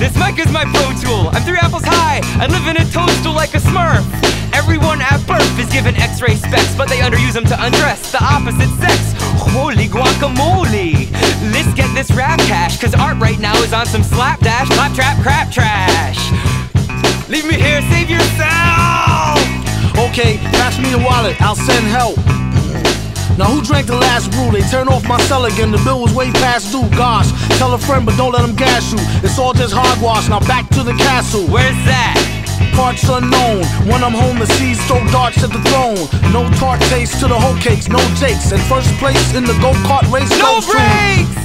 This mic is my pro tool. I'm three apples high. I live in a toadstool like a smurf. Everyone at birth is given x-ray specs, but they underuse them to undress the opposite sex. Holy guacamole! Let's get this rap cash, cause art right now is on some slapdash, claptrap, crap trash. Leave me here, save yourself! Okay, pass me the wallet, I'll send help. Now who drank the last brew? They turn off my cell again. The bill was way past due. Gosh, tell a friend, but don't let them gas you. It's all just hogwash. Now back to the castle. Where's that? Parts unknown. When I'm home, the seas throw darts at the throne. No tart taste to the whole cakes, no jakes. And first place in the go kart race. No breaks!